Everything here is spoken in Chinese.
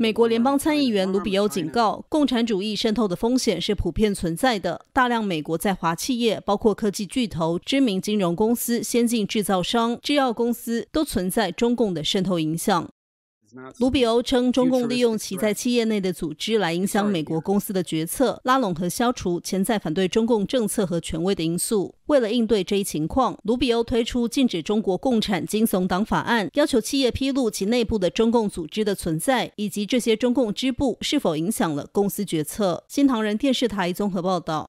美国联邦参议员卢比欧警告，共产主义渗透的风险是普遍存在的。大量美国在华企业，包括科技巨头、知名金融公司、先进制造商、制药公司，都存在中共的渗透影响。卢比欧称，中共利用其在企业内的组织来影响美国公司的决策，拉拢和消除潜在反对中共政策和权威的因素。为了应对这一情况，卢比欧推出禁止中国共产惊悚党法案，要求企业披露其内部的中共组织的存在，以及这些中共支部是否影响了公司决策。新唐人电视台综合报道。